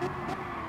Yeah.